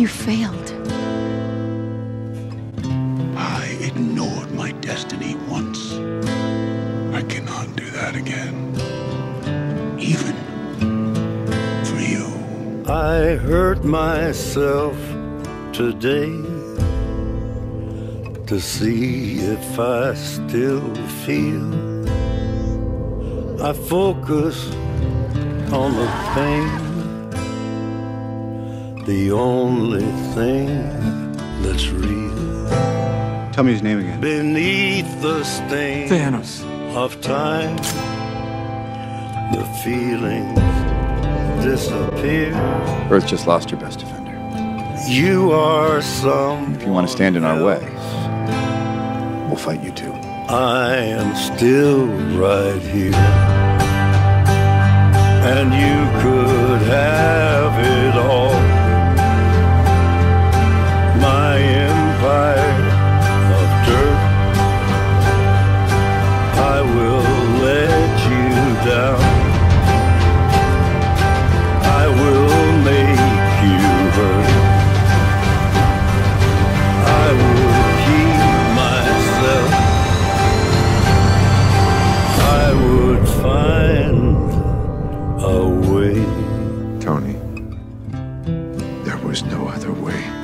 You failed. I ignored my destiny once. I cannot do that again. Even for you. I hurt myself today to see if I still feel. I focus on the pain, the only thing that's real. Tell me his name again. Beneath the stain Thanos. of time, the feelings disappear. Earth just lost your best defender. You are some. If you want to stand in our way, we'll fight you too. I am still right here. And you could have was no other way.